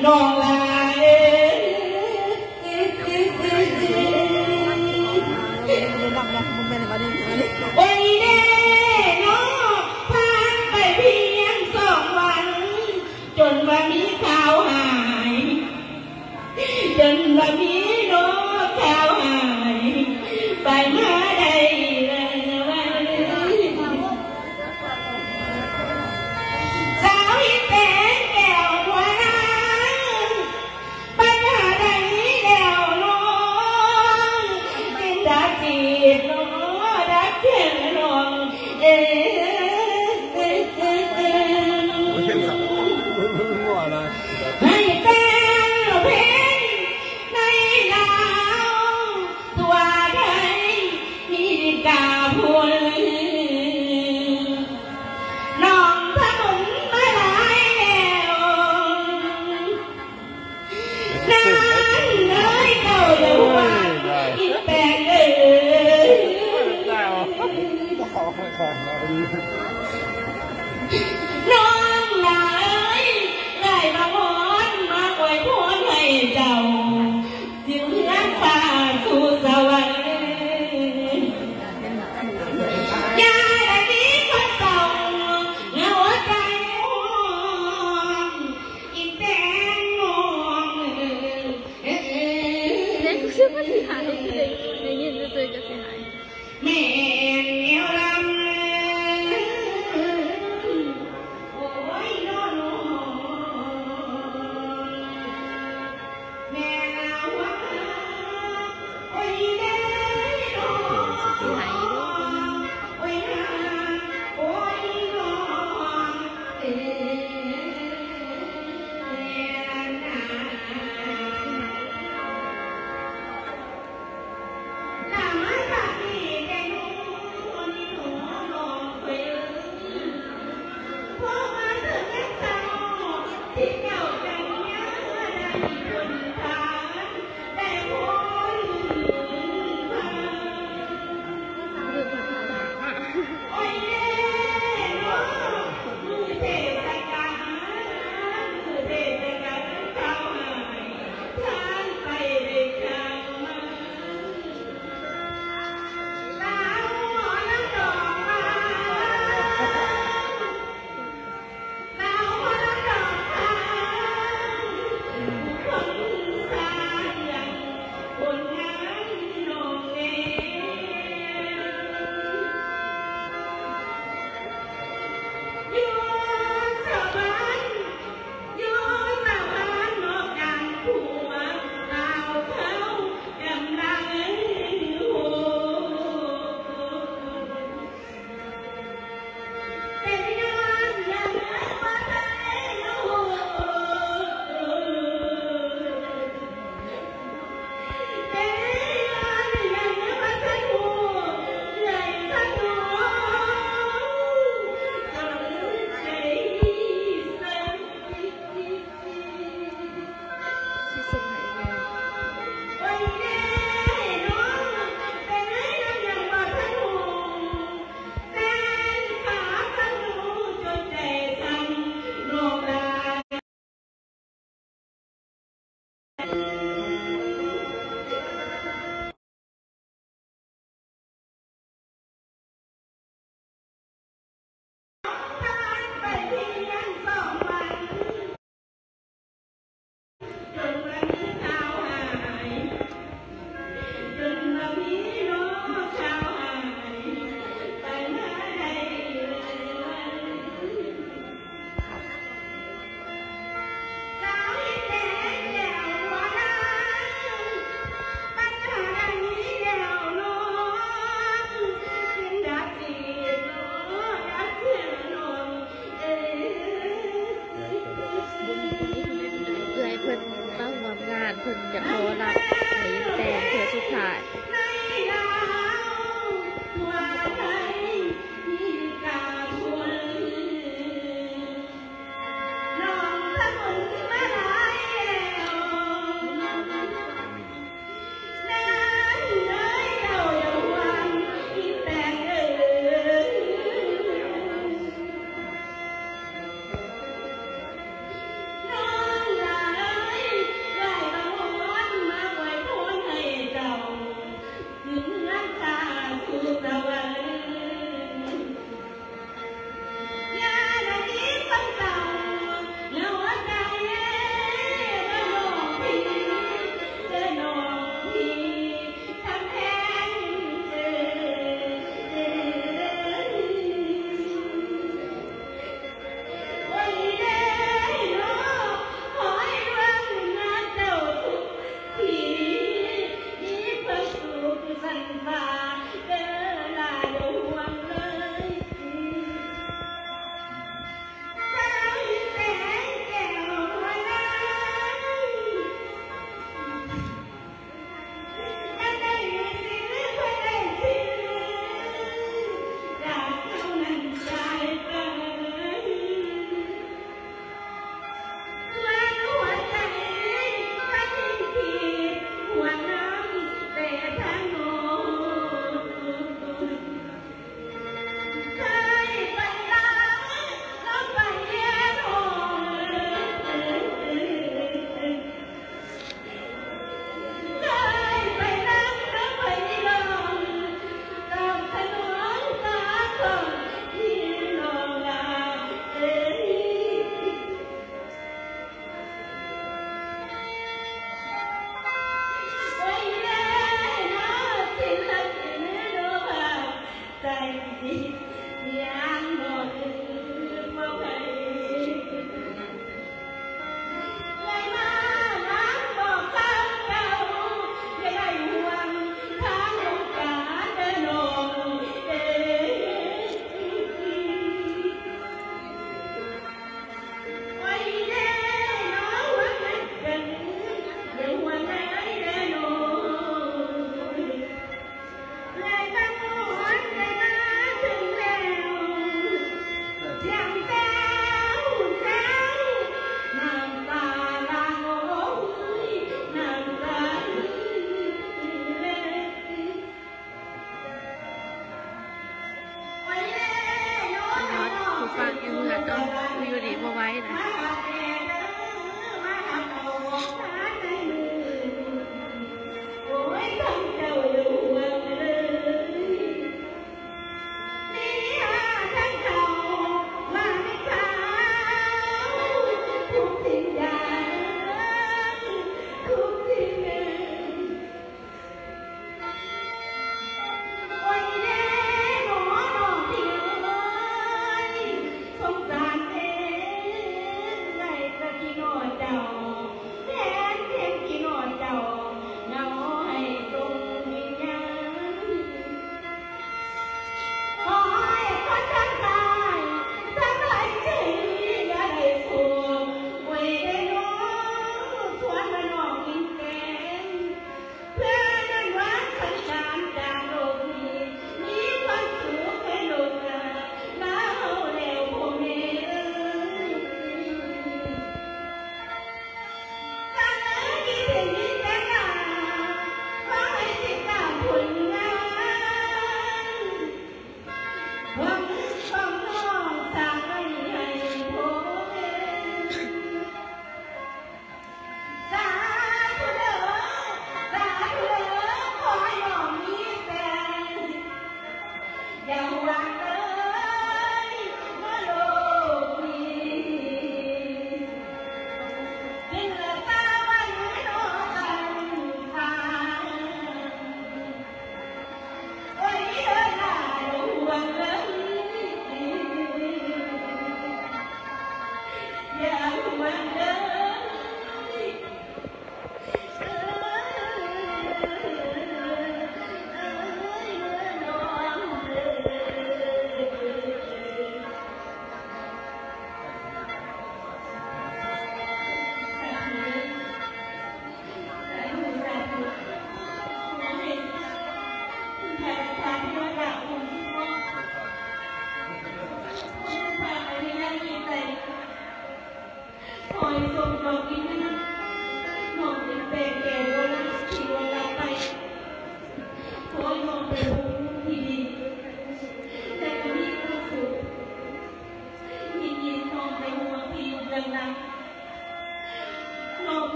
นน้อง การเพิ่งจะโอรับในแต้เพื่อสุดท้าย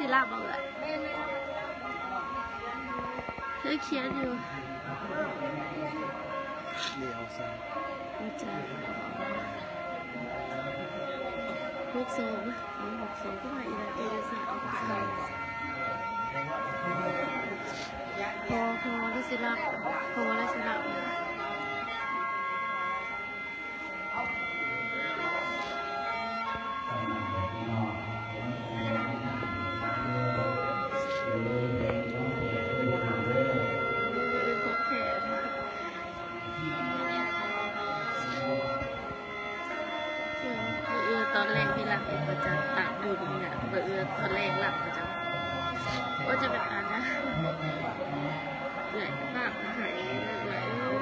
อซุปปอกแล้วสิลาบเอาเลยเธอเขียนอยู่เดี๋ยวซะว่าจะหกสองเอาหกสองก็มาอีกแล้วเอกสาเอาสองพอพอแล้วสิลาพอแล้วสิลา ตอนแรกที่หลับประจะตักดูนี่ยเบื่อตอนแรกหลับประจำก็จะแบบอ่านนะเหนื่อยมากหายเหนื่อยเลย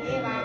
lleva